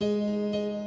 Música